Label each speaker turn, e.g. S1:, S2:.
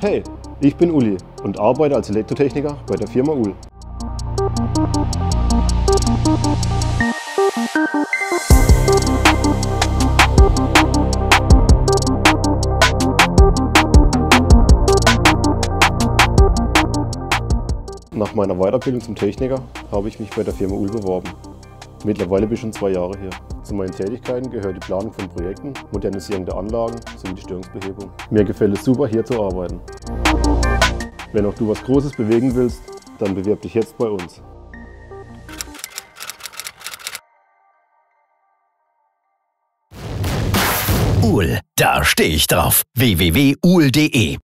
S1: Hey, ich bin Uli und arbeite als Elektrotechniker bei der Firma Uhl. Nach meiner Weiterbildung zum Techniker habe ich mich bei der Firma Uhl beworben. Mittlerweile bin ich schon zwei Jahre hier. Zu meinen Tätigkeiten gehört die Planung von Projekten, Modernisierung der Anlagen sowie die Störungsbehebung. Mir gefällt es super, hier zu arbeiten. Wenn auch du was Großes bewegen willst, dann bewirb dich jetzt bei uns.
S2: Uhl, da stehe ich drauf. www.uhl.de